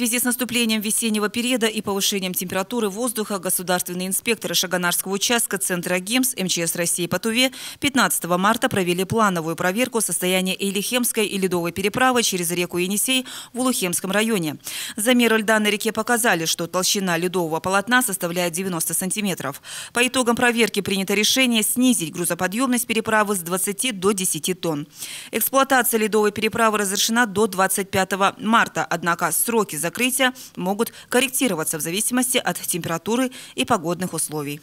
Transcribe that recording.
связи с наступлением весеннего периода и повышением температуры воздуха государственные инспекторы Шаганарского участка Центра ГИМС МЧС России по Туве 15 марта провели плановую проверку состояния Эйлихемской и ледовой переправы через реку Енисей в Улухемском районе. Замеры льда на реке показали, что толщина ледового полотна составляет 90 сантиметров. По итогам проверки принято решение снизить грузоподъемность переправы с 20 до 10 тонн. Эксплуатация ледовой переправы разрешена до 25 марта, однако сроки закрытия могут корректироваться в зависимости от температуры и погодных условий.